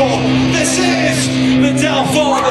This is the downfall.